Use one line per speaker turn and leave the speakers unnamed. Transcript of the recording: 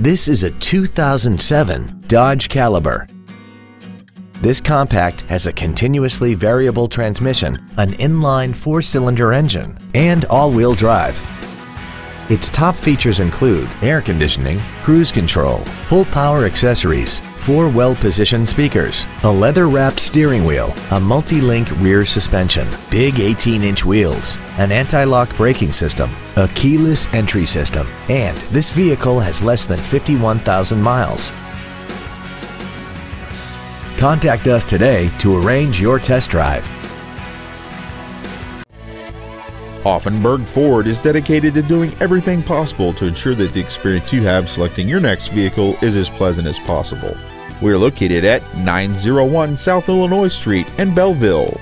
This is a 2007 Dodge Caliber. This compact has a continuously variable transmission, an inline four-cylinder engine, and all-wheel drive. Its top features include air conditioning, cruise control, full power accessories, four well-positioned speakers, a leather-wrapped steering wheel, a multi-link rear suspension, big 18-inch wheels, an anti-lock braking system, a keyless entry system, and this vehicle has less than 51,000 miles. Contact us today to arrange your test drive.
Auffenberg Ford is dedicated to doing everything possible to ensure that the experience you have selecting your next vehicle is as pleasant as possible. We are located at 901 South Illinois Street in Belleville.